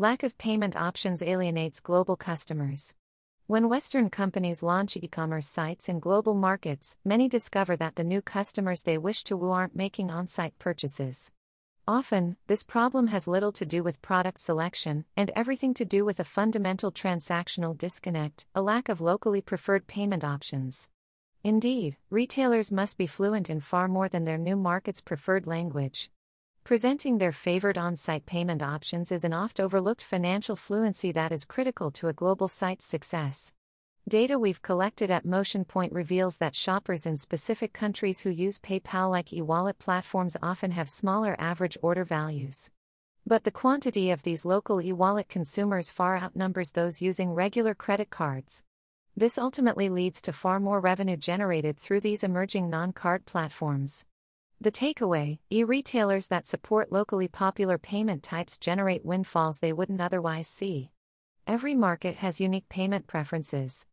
Lack of payment options alienates global customers. When Western companies launch e commerce sites in global markets, many discover that the new customers they wish to woo aren't making on site purchases. Often, this problem has little to do with product selection and everything to do with a fundamental transactional disconnect, a lack of locally preferred payment options. Indeed, retailers must be fluent in far more than their new market's preferred language. Presenting their favored on site payment options is an oft overlooked financial fluency that is critical to a global site's success. Data we've collected at MotionPoint reveals that shoppers in specific countries who use PayPal like e wallet platforms often have smaller average order values. But the quantity of these local e wallet consumers far outnumbers those using regular credit cards. This ultimately leads to far more revenue generated through these emerging non card platforms. The takeaway e retailers that support locally popular payment types generate windfalls they wouldn't otherwise see. Every market has unique payment preferences.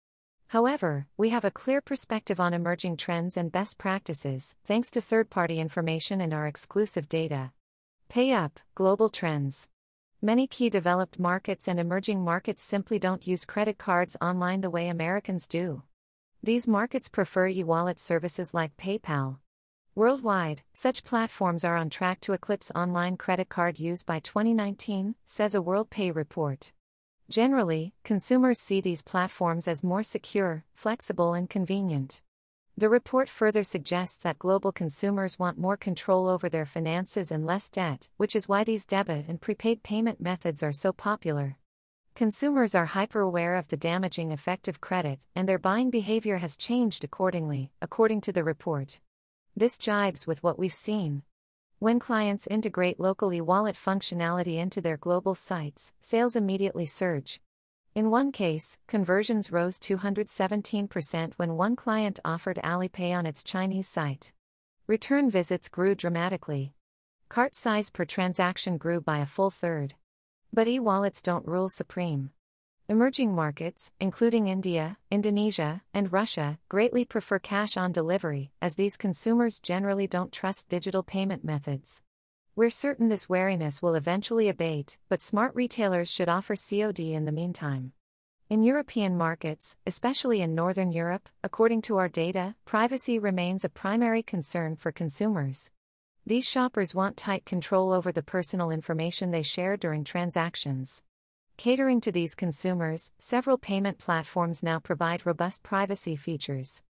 However, we have a clear perspective on emerging trends and best practices, thanks to third party information and our exclusive data. PayUp Global Trends. Many key developed markets and emerging markets simply don't use credit cards online the way Americans do. These markets prefer e wallet services like PayPal, Worldwide, such platforms are on track to eclipse online credit card use by 2019, says a WorldPay report. Generally, consumers see these platforms as more secure, flexible, and convenient. The report further suggests that global consumers want more control over their finances and less debt, which is why these debit and prepaid payment methods are so popular. Consumers are hyper aware of the damaging effect of credit, and their buying behavior has changed accordingly, according to the report. This jibes with what we've seen. When clients integrate local e wallet functionality into their global sites, sales immediately surge. In one case, conversions rose 217% when one client offered Alipay on its Chinese site. Return visits grew dramatically. Cart size per transaction grew by a full third. But e wallets don't rule supreme. Emerging markets, including India, Indonesia, and Russia, greatly prefer cash on delivery, as these consumers generally don't trust digital payment methods. We're certain this wariness will eventually abate, but smart retailers should offer COD in the meantime. In European markets, especially in Northern Europe, according to our data, privacy remains a primary concern for consumers. These shoppers want tight control over the personal information they share during transactions. Catering to these consumers, several payment platforms now provide robust privacy features.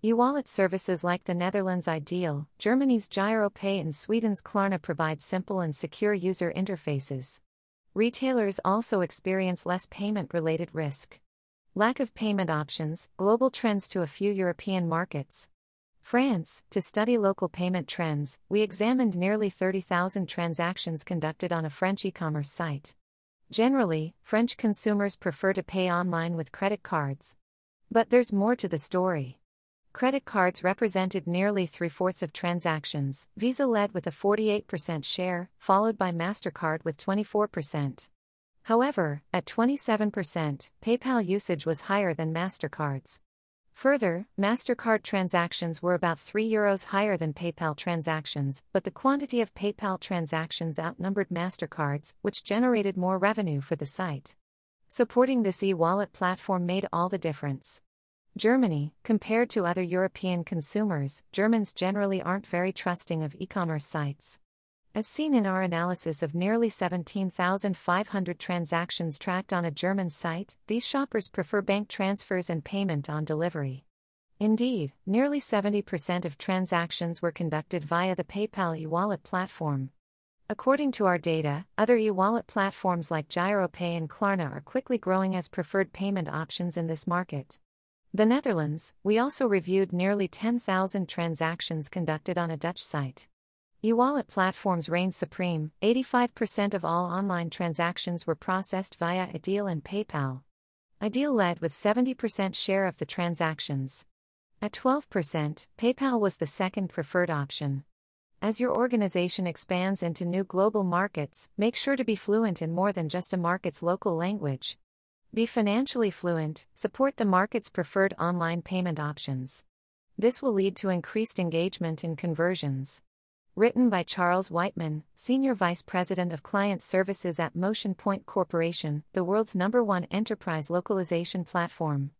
E wallet services like the Netherlands' Ideal, Germany's GiroPay, and Sweden's Klarna provide simple and secure user interfaces. Retailers also experience less payment related risk. Lack of payment options, global trends to a few European markets. France, to study local payment trends, we examined nearly 30,000 transactions conducted on a French e commerce site. Generally, French consumers prefer to pay online with credit cards. But there's more to the story. Credit cards represented nearly three fourths of transactions. Visa led with a 48% share, followed by MasterCard with 24%. However, at 27%, PayPal usage was higher than MasterCard's. Further, MasterCard transactions were about 3 euros higher than PayPal transactions, but the quantity of PayPal transactions outnumbered MasterCard's, which generated more revenue for the site. Supporting this e wallet platform made all the difference. Germany, compared to other European consumers, Germans generally aren't very trusting of e commerce sites. As seen in our analysis of nearly 17,500 transactions tracked on a German site, these shoppers prefer bank transfers and payment on delivery. Indeed, nearly 70% of transactions were conducted via the PayPal e wallet platform. According to our data, other e wallet platforms like GiroPay and Klarna are quickly growing as preferred payment options in this market. The Netherlands, we also reviewed nearly 10,000 transactions conducted on a Dutch site. E-wallet platforms reign supreme. 85% of all online transactions were processed via Ideal and PayPal. Ideal led with 70% share of the transactions. At 12%, PayPal was the second preferred option. As your organization expands into new global markets, make sure to be fluent in more than just a market's local language. Be financially fluent, support the market's preferred online payment options. This will lead to increased engagement and conversions. Written by Charles Whiteman, Senior Vice President of Client Services at MotionPoint Corporation, the world's number one enterprise localization platform.